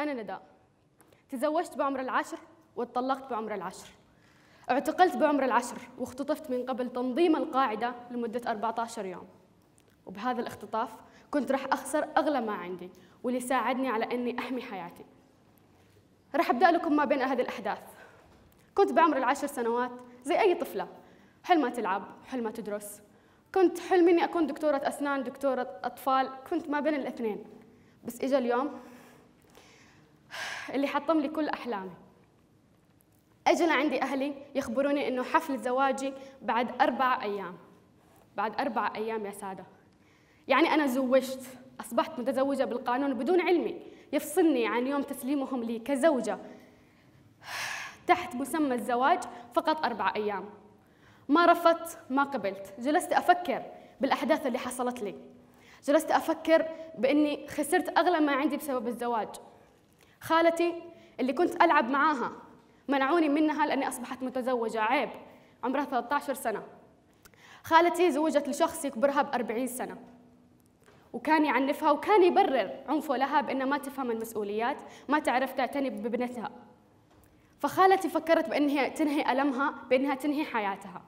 أنا نداء. تزوجت بعمر العشر واتطلقت بعمر العشر. اعتقلت بعمر العشر واختطفت من قبل تنظيم القاعدة لمدة 14 يوم. وبهذا الاختطاف كنت راح أخسر أغلى ما عندي واللي ساعدني على أني أحمي حياتي. راح أبدأ لكم ما بين هذه الأحداث. كنت بعمر العشر سنوات زي أي طفلة. حلمها تلعب حلمها تدرس. كنت حلمي إني أكون دكتورة أسنان دكتورة أطفال. كنت ما بين الاثنين. بس إجا اليوم اللي حطم لي كل أحلامي. أجل عندي أهلي يخبروني إنه حفل زواجي بعد أربع أيام. بعد أربع أيام يا سادة. يعني أنا زوجت أصبحت متزوجة بالقانون بدون علمي يفصلني عن يوم تسليمهم لي كزوجة. تحت مسمى الزواج فقط أربع أيام. ما رفضت ما قبلت. جلست أفكر بالأحداث اللي حصلت لي. جلست أفكر بإني خسرت أغلى ما عندي بسبب الزواج. خالتي اللي كنت ألعب معاها منعوني منها لأني أصبحت متزوجة عيب عمرها 13 سنة. خالتي زوجت لشخص يكبرها ب 40 سنة. وكان يعنفها وكان يبرر عنفه لها بأنها ما تفهم المسؤوليات ما تعرف تعتني ببنتها فخالتي فكرت بأنها تنهي ألمها بأنها تنهي حياتها.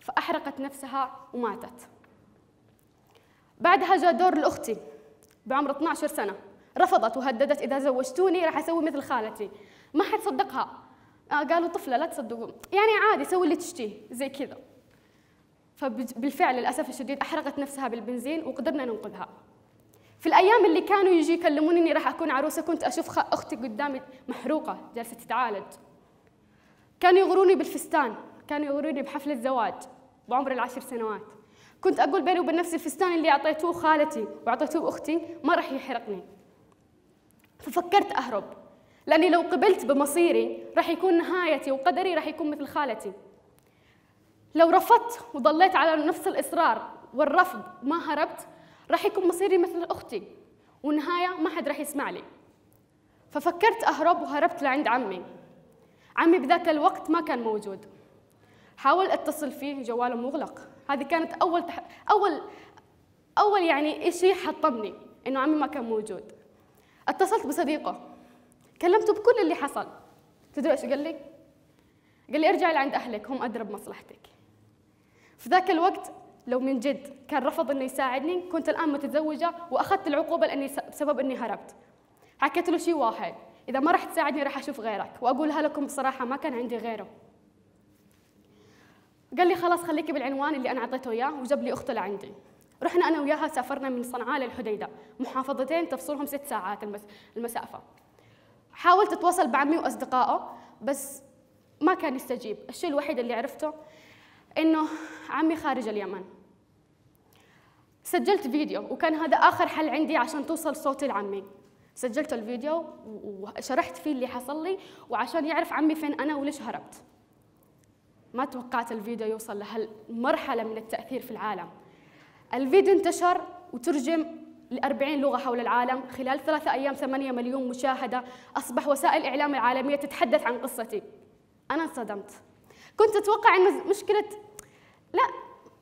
فأحرقت نفسها وماتت. بعدها جاء دور لأختي بعمر 12 سنة. رفضت وهددت إذا زوجتوني راح أسوي مثل خالتي. ما حد صدقها. آه قالوا طفلة لا تصدقوا. يعني عادي سوي اللي تشتيه زي كذا. فبالفعل للأسف الشديد أحرقت نفسها بالبنزين وقدرنا ننقذها. في الأيام اللي كانوا يجي يكلموني إني راح أكون عروسة كنت أشوف أختي قدامي محروقة جالسة تتعالج. كانوا يغروني بالفستان كانوا يغروني بحفل الزواج بعمر العشر سنوات. كنت أقول بيني وبين نفسي الفستان اللي أعطيتوه خالتي وأعطيتوه أختي ما راح يحرقني. ففكرت أهرب لأني لو قبلت بمصيري راح يكون نهايتي وقدري راح يكون مثل خالتي. لو رفضت وضليت على نفس الإصرار والرفض ما هربت راح يكون مصيري مثل أختي ونهاية ما حد راح يسمع لي. ففكرت أهرب وهربت لعند عمي. عمي بذاك الوقت ما كان موجود. حاول اتصل فيه جواله مغلق. هذه كانت أول تح... أول أول يعني شيء حطمني إنه عمي ما كان موجود. اتصلت بصديقه. كلمته بكل اللي حصل. تدري إيش قال لي؟ قال لي ارجعي لعند أهلك هم أدرى بمصلحتك. في ذاك الوقت لو من جد كان رفض إنه يساعدني كنت الآن متزوجة وأخذت العقوبة لأني بسبب إني هربت. حكيت له شيء واحد. إذا ما راح تساعدني راح أشوف غيرك. وأقولها لكم بصراحة ما كان عندي غيره. قال لي خلاص خليكي بالعنوان اللي أنا أعطيته إياه وجاب لي أخته لعندي. رحنا أنا وياها سافرنا من صنعاء للحديدة. محافظتين تفصلهم ست ساعات المسافة. حاولت أتواصل بعمي واصدقائه بس ما كان يستجيب. الشيء الوحيد اللي عرفته إنه عمي خارج اليمن. سجلت فيديو وكان هذا آخر حل عندي عشان توصل صوتي لعمي. سجلت الفيديو وشرحت فيه اللي حصل لي وعشان يعرف عمي فين أنا وليش هربت. ما توقعت الفيديو يوصل لهالمرحلة من التأثير في العالم. الفيديو انتشر وترجم ل 40 لغة حول العالم خلال ثلاثة أيام 8 مليون مشاهدة. أصبح وسائل الإعلام العالمية تتحدث عن قصتي. أنا انصدمت. كنت أتوقع أنه مشكلة لا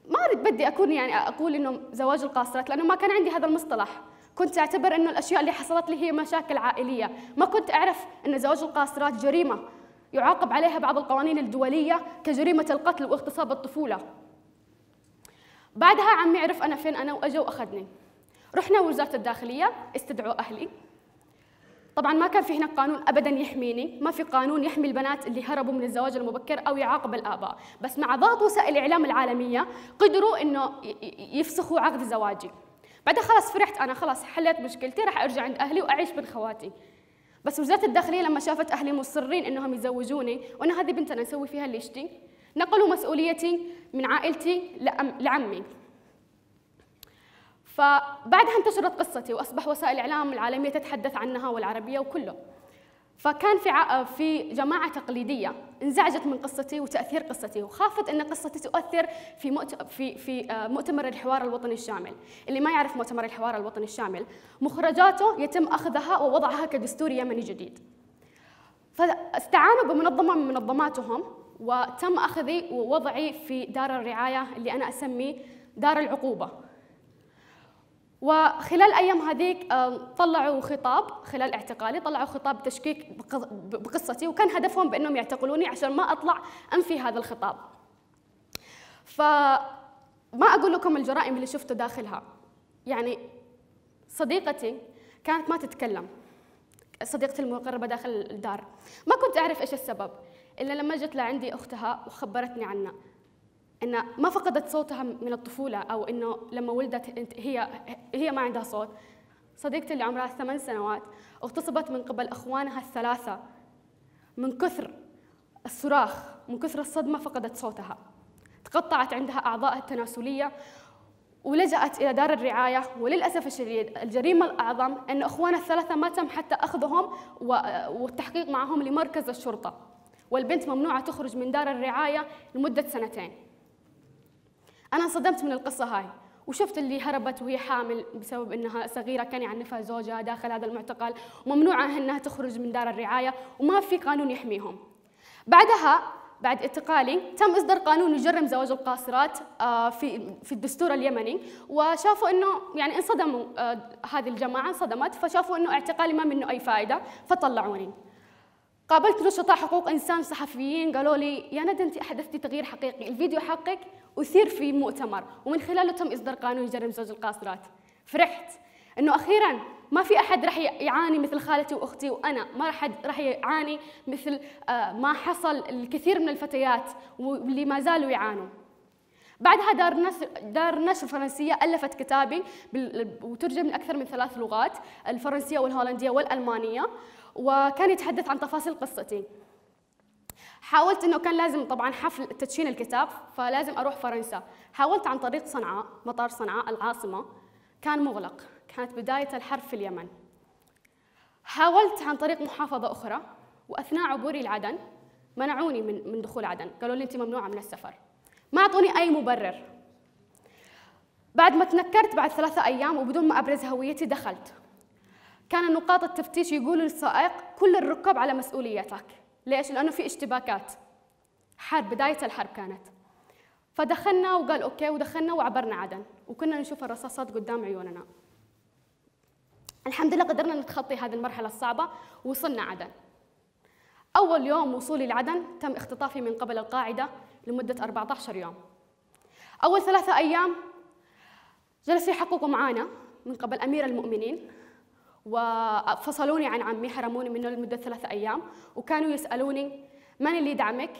ما أريد بدي أكون يعني أقول أنه زواج القاصرات لأنه ما كان عندي هذا المصطلح. كنت أعتبر أنه الأشياء اللي حصلت لي هي مشاكل عائلية. ما كنت أعرف أن زواج القاصرات جريمة يعاقب عليها بعض القوانين الدولية كجريمة القتل واغتصاب الطفولة. بعدها عمي عرف أنا فين أنا وأجا وأخذني. رحنا وزارة الداخلية استدعوا أهلي. طبعا ما كان في هناك قانون ابدا يحميني ما في قانون يحمي البنات اللي هربوا من الزواج المبكر أو يعاقب الآباء. بس مع ضغط وسائل الاعلام العالمية قدروا إنه يفسخوا عقد زواجي. بعدها خلاص فرحت أنا خلاص حليت مشكلتي راح أرجع عند أهلي وأعيش بين خواتي. بس وزارة الداخلية لما شافت أهلي مصرين إنهم يزوجوني وأنا هذه بنتنا نسوي فيها اللي يشتي نقلوا مسؤوليتي من عائلتي لعمي. فبعدها انتشرت قصتي وأصبح وسائل الاعلام العالمية تتحدث عنها والعربية وكله فكان في في جماعة تقليدية انزعجت من قصتي وتأثير قصتي وخافت أن قصتي تؤثر في في في آه، مؤتمر الحوار الوطني الشامل. اللي ما يعرف مؤتمر الحوار الوطني الشامل مخرجاته يتم أخذها ووضعها كدستور يمني جديد. فاستعانوا بمنظمة من منظماتهم وتم أخذي ووضعي في دار الرعاية اللي أنا أسميه دار العقوبة. وخلال الأيام هذيك طلعوا خطاب خلال اعتقالي طلعوا خطاب تشكيك بقصتي وكان هدفهم بأنهم يعتقلوني عشان ما أطلع انفي هذا الخطاب. فما أقول لكم الجرائم اللي شفته داخلها. يعني صديقتي كانت ما تتكلم. صديقتي المقربة داخل الدار. ما كنت أعرف إيش السبب. إلا لما جت لعندي أختها وخبرتني عنه إن ما فقدت صوتها من الطفولة أو إنه لما ولدت هي هي ما عندها صوت. صديقتي اللي عمرها ثمان سنوات اغتصبت من قبل إخوانها الثلاثة. من كثر الصراخ من كثر الصدمة فقدت صوتها. تقطعت عندها أعضائها التناسلية ولجأت إلى دار الرعاية. وللأسف الشديد الجريمة الأعظم أن أخوانها الثلاثة ما تم حتى أخذهم والتحقيق معهم لمركز الشرطة. والبنت ممنوعة تخرج من دار الرعاية لمدة سنتين أنا انصدمت من القصة هاي وشفت اللي هربت وهي حامل بسبب إنها صغيرة كان يعنفها زوجها داخل هذا المعتقل وممنوعه إنها تخرج من دار الرعاية وما في قانون يحميهم. بعدها بعد اعتقالي تم إصدار قانون يجرم زواج القاصرات آه، في في الدستور اليمني وشافوا إنه يعني انصدموا آه، هذه الجماعة انصدمت فشافوا إنه اعتقالي ما منه أي فائده فطلعوني قابلت نشطاء حقوق إنسان صحفيين قالوا لي يا ندى انت احدثتي تغيير حقيقي. الفيديو حقك أثير في مؤتمر. ومن خلاله تم إصدار قانون يجرم زواج القاصرات. فرحت إنه أخيرا ما في أحد راح يعاني مثل خالتي وأختي وأنا. ما راح راح يعاني مثل آه، ما حصل الكثير من الفتيات واللي ما زالوا يعانوا. بعدها دار نشر دار نشر الفرنسية ألفت كتابي وترجم لأكثر من ثلاث لغات الفرنسية والهولندية والألمانية وكان يتحدث عن تفاصيل قصتي. حاولت إنه كان لازم طبعا حفل تدشين الكتاب فلازم أروح فرنسا. حاولت عن طريق صنعاء مطار صنعاء العاصمة. كان مغلق. كانت بداية الحرب في اليمن. حاولت عن طريق محافظة أخرى وأثناء عبوري لعدن منعوني من من دخول عدن قالوا لي أنت ممنوعة من السفر. ما أعطوني أي مبرر. بعد ما تنكرت بعد ثلاثة أيام وبدون ما أبرز هويتي دخلت. كان نقاط التفتيش يقولوا للسائق كل الركاب على مسؤوليتك. ليش؟ لأنه في اشتباكات. حرب بداية الحرب كانت. فدخلنا وقال أوكي ودخلنا وعبرنا عدن. وكنا نشوف الرصاصات قدام عيوننا. الحمد لله قدرنا نتخطي هذه المرحلة الصعبة ووصلنا عدن. أول يوم وصولي لعدن تم اختطافي من قبل القاعدة. لمدة 14 يوم أول ثلاثة أيام جلسوا يحققوا معانا من قبل أمير المؤمنين وفصلوني عن عمي حرموني منه لمدة ثلاثة أيام وكانوا يسألوني من اللي يدعمك؟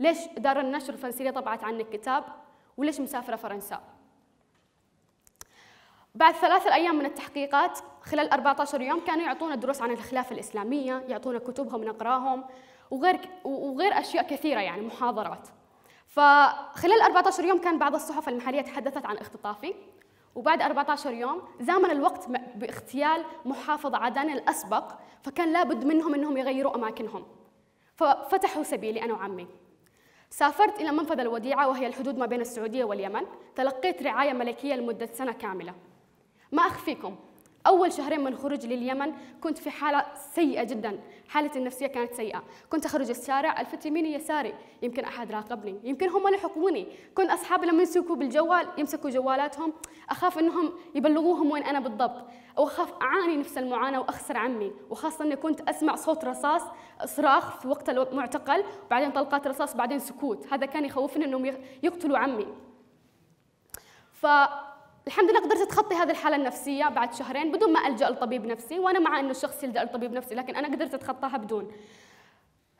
ليش دار النشر الفرنسية طبعت عنك كتاب؟ وليش مسافرة فرنسا؟ بعد ثلاثة أيام من التحقيقات خلال 14 يوم كانوا يعطونا دروس عن الخلافة الإسلامية يعطونا كتبهم نقراهم وغير وغير أشياء كثيرة يعني محاضرات. فخلال 14 يوم كان بعض الصحف المحلية تحدثت عن اختطافي. وبعد 14 يوم زامن الوقت باغتيال محافظ عدن الأسبق فكان لابد منهم أنهم يغيروا أماكنهم. ففتحوا سبيلي أنا وعمي. سافرت إلى منفذ الوديعة وهي الحدود ما بين السعودية واليمن. تلقيت رعاية ملكية لمدة سنة كاملة. ما أخفيكم أول شهرين من خروجي لليمن كنت في حالة سيئة جدا. حالتي النفسية كانت سيئة. كنت أخرج الشارع ألفت يميني يساري. يمكن أحد راقبني. يمكن هم لحقوني كنت أصحابي لما يمسكوا بالجوال. يمسكوا جوالاتهم. أخاف أنهم يبلغوهم وين أنا بالضبط. أو أخاف أعاني نفس المعاناة وأخسر عمي. وخاصة أني كنت أسمع صوت رصاص صراخ في وقت المعتقل. بعدين طلقات رصاص بعدين سكوت. هذا كان يخوفني أنهم يقتلوا عمي. ف الحمد لله قدرت اتخطي هذه الحالة النفسية بعد شهرين بدون ما ألجأ لطبيب نفسي وأنا مع إنه الشخص يلجأ لطبيب نفسي لكن أنا قدرت أتخطاها بدون.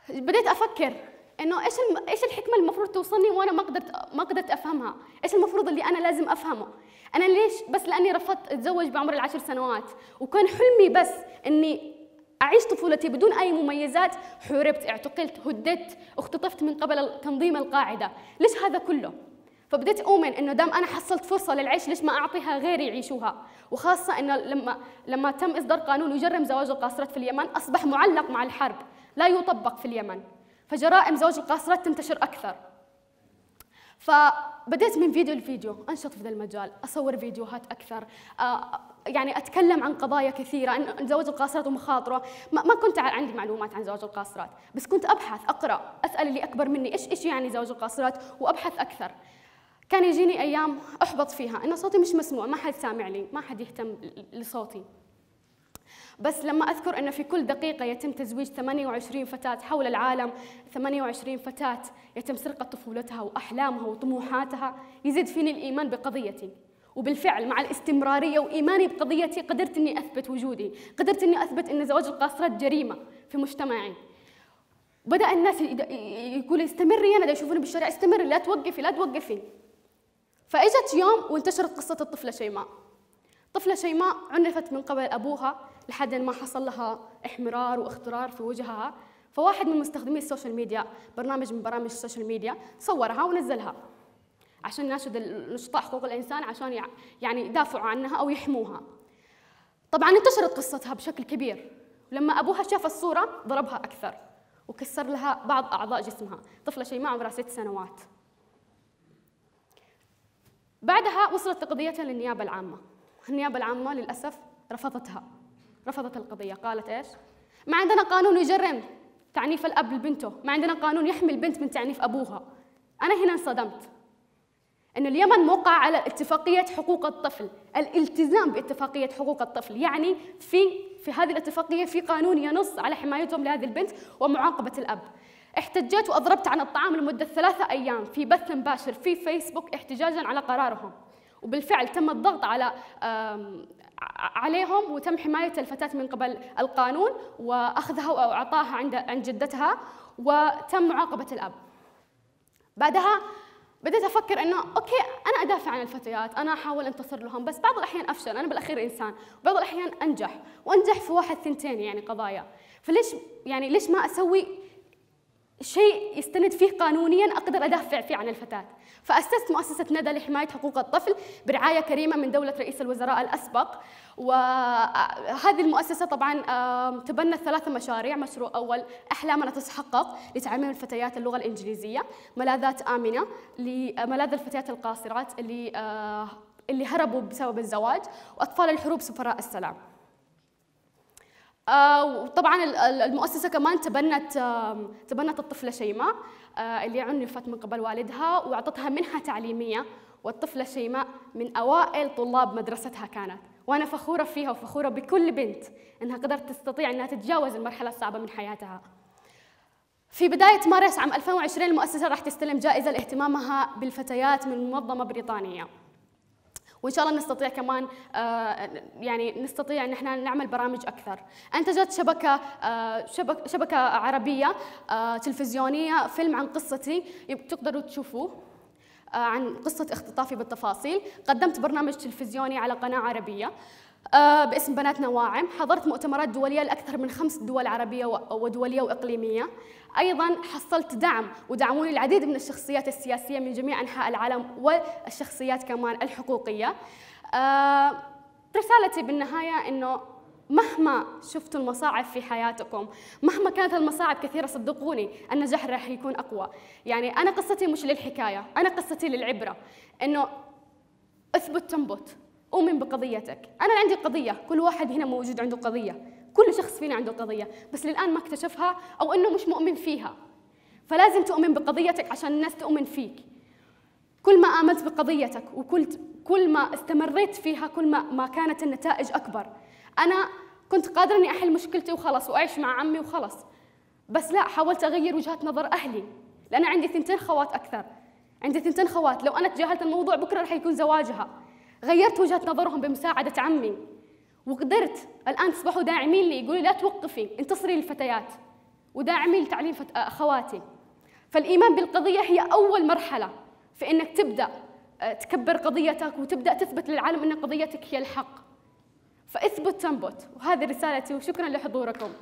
بديت أفكر إنه إيش إيش الحكمة المفروض توصلني وأنا ما قدرت ما قدرت أفهمها؟ إيش المفروض اللي أنا لازم أفهمه؟ أنا ليش بس لأني رفضت أتزوج بعمر العشر سنوات؟ وكان حلمي بس إني أعيش طفولتي بدون أي مميزات حوربت اعتقلت هددت اختطفت من قبل تنظيم القاعدة. ليش هذا كله؟ فبديت أؤمن إنه دام أنا حصلت فرصة للعيش ليش ما أعطيها غيري يعيشوها؟ وخاصة إنه لما لما تم إصدار قانون يجرم زواج القاصرات في اليمن أصبح معلق مع الحرب لا يطبق في اليمن. فجرائم زواج القاصرات تنتشر أكثر. فبديت من فيديو لفيديو أنشط في ذا المجال أصور فيديوهات أكثر آه، يعني أتكلم عن قضايا كثيرة عن زواج القاصرات ومخاطره. ما, ما كنت عندي معلومات عن زواج القاصرات بس كنت أبحث أقرأ أسأل اللي أكبر مني إيش إيش يعني زواج القاصرات وأبحث أكثر. كان يجيني أيام أحبط فيها انه صوتي مش مسموع ما حد سامع لي ما حد يهتم لصوتي. بس لما أذكر إن في كل دقيقة يتم تزويج 28 فتاة حول العالم 28 فتاة يتم سرقة طفولتها وأحلامها وطموحاتها يزيد فيني الإيمان بقضيتي. وبالفعل مع الاستمرارية وإيماني بقضيتي قدرت إني أثبت وجودي قدرت إني أثبت إن زواج القاصرات جريمة في مجتمعي. بدأ الناس يقولوا استمري أنا يشوفوني بالشارع استمري لا توقفي لا توقفي. فاجت يوم وانتشرت قصة الطفلة شيماء. طفلة شيماء عنفت من قبل أبوها لحد ما حصل لها إحمرار واخضرار في وجهها. فواحد من مستخدمي ال social media برنامج من برامج ال social media صورها ونزلها. عشان يناشد نشطاء حقوق الإنسان عشان يعني يدافعوا عنها أو يحموها. طبعا انتشرت قصتها بشكل كبير. لما أبوها شاف الصورة ضربها أكثر وكسر لها بعض أعضاء جسمها. طفلة شيماء عمرها ست سنوات. بعدها وصلت قضيتها للنيابة العامة. النيابة العامة للأسف رفضتها رفضت القضية. قالت إيش؟ ما عندنا قانون يجرم تعنيف الأب لبنته ما عندنا قانون يحمي البنت من تعنيف أبوها. أنا هنا انصدمت. أن اليمن موقع على اتفاقية حقوق الطفل الالتزام باتفاقية حقوق الطفل. يعني في في هذه الاتفاقية في قانون ينص على حمايتهم لهذه البنت ومعاقبة الأب. احتجيت وأضربت عن الطعام لمدة ثلاثة أيام في بث مباشر في فيسبوك احتجاجا على قرارهم. وبالفعل تم الضغط على عليهم وتم حماية الفتاة من قبل القانون وأخذها وإعطاها عند عند جدتها وتم معاقبة الأب. بعدها بديت أفكر إنه أوكي أنا أدافع عن الفتيات أنا أحاول أنتصر لهم بس بعض الأحيان أفشل أنا بالأخير إنسان. وبعض الأحيان أنجح وأنجح في واحد ثنتين يعني قضايا. فليش يعني ليش ما أسوي شيء يستند فيه قانونيا أقدر أدافع فيه عن الفتاة. فأسست مؤسسة ندى لحماية حقوق الطفل برعاية كريمة من دولة رئيس الوزراء الأسبق. وهذه المؤسسة طبعا تبنت ثلاث مشاريع. مشروع أول احلامنا تتحقق لتعليم الفتيات اللغة الإنجليزية. ملاذات آمنة لملاذ الفتيات القاصرات اللي آه، اللي هربوا بسبب الزواج. وأطفال الحروب سفراء السلام. آه، وطبعا المؤسسة كمان تبنت تبنت الطفلة شيماء آه، اللي عنفت من قبل والدها وأعطتها منحة تعليمية والطفلة شيماء من أوائل طلاب مدرستها كانت. وأنا فخورة فيها وفخورة بكل بنت أنها قدرت تستطيع أنها تتجاوز المرحلة الصعبة من حياتها. في بداية مارس عام 2020 المؤسسة راح تستلم جائزة لاهتمامها بالفتيات من منظمة بريطانية. وإن شاء الله نستطيع كمان آه، يعني نستطيع إن إحنا نعمل برامج أكثر. انتجت شبكة آه، شبكة عربية آه، تلفزيونية فيلم عن قصتي تقدروا تشوفوه عن قصة اختطافي بالتفاصيل. قدمت برنامج تلفزيوني على قناة عربية. باسم بنات نواعم حضرت مؤتمرات دولية لأكثر من خمس دول عربية ودولية وإقليمية. أيضا حصلت دعم ودعموني العديد من الشخصيات السياسية من جميع أنحاء العالم والشخصيات كمان الحقوقية. آه، رسالتي بالنهاية أنه مهما شفتوا المصاعب في حياتكم مهما كانت المصاعب كثيرة صدقوني النجاح راح يكون أقوى. يعني أنا قصتي مش للحكاية أنا قصتي للعبرة. أنه اثبت تنبت. أؤمن بقضيتك. أنا عندي قضية. كل واحد هنا موجود عنده قضية. كل شخص فينا عنده قضية. بس للآن ما اكتشفها أو أنه مش مؤمن فيها. فلازم تؤمن بقضيتك عشان الناس تؤمن فيك. كل ما آمنت بقضيتك وكل كل ما استمريت فيها كل ما ما كانت النتائج أكبر. أنا كنت قادرة إني أحل مشكلتي وخلص وأعيش مع عمي وخلص بس لا حاولت أغير وجهة نظر أهلي. لأن عندي ثنتين خوات أكثر. عندي ثنتين خوات. لو أنا تجاهلت الموضوع بكرة رح يكون زواجها. غيرت وجهة نظرهم بمساعدة عمي. وقدرت الآن تصبحوا داعمين لي. يقولوا لا توقفي انتصري للفتيات. وداعمين لتعليم أخواتي فالإيمان بالقضية هي أول مرحلة في أنك تبدأ آه، تكبر قضيتك وتبدأ تثبت للعالم أن قضيتك هي الحق. فاثبت تنبت. وهذه رسالتي وشكرا لحضوركم.